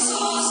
Jesus.